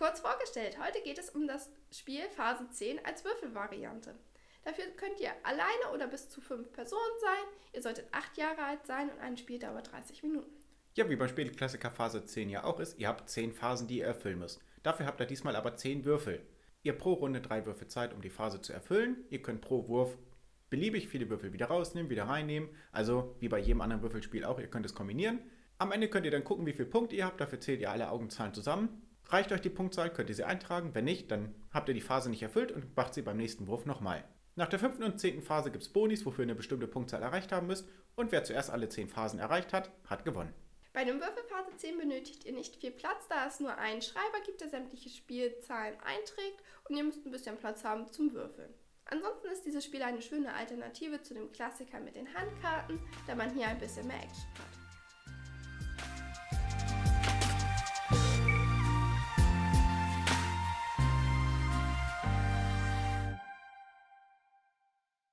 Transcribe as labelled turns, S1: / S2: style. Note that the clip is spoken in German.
S1: Kurz vorgestellt, heute geht es um das Spiel Phase 10 als Würfelvariante. Dafür könnt ihr alleine oder bis zu fünf Personen sein. Ihr solltet acht Jahre alt sein und ein Spiel dauert 30 Minuten.
S2: Ja, wie beim Spielklassiker Phase 10 ja auch ist, ihr habt 10 Phasen, die ihr erfüllen müsst. Dafür habt ihr diesmal aber 10 Würfel. Ihr pro Runde drei Würfel Zeit, um die Phase zu erfüllen. Ihr könnt pro Wurf beliebig viele Würfel wieder rausnehmen, wieder reinnehmen. Also wie bei jedem anderen Würfelspiel auch, ihr könnt es kombinieren. Am Ende könnt ihr dann gucken, wie viele Punkte ihr habt. Dafür zählt ihr alle Augenzahlen zusammen. Reicht euch die Punktzahl, könnt ihr sie eintragen. Wenn nicht, dann habt ihr die Phase nicht erfüllt und macht sie beim nächsten Wurf nochmal. Nach der fünften und zehnten Phase gibt es Bonis, wofür ihr eine bestimmte Punktzahl erreicht haben müsst. Und wer zuerst alle zehn Phasen erreicht hat, hat gewonnen.
S1: Bei dem Würfelphase 10 benötigt ihr nicht viel Platz, da es nur einen Schreiber gibt, der sämtliche Spielzahlen einträgt und ihr müsst ein bisschen Platz haben zum Würfeln. Ansonsten ist dieses Spiel eine schöne Alternative zu dem Klassiker mit den Handkarten, da man hier ein bisschen mehr Action hat.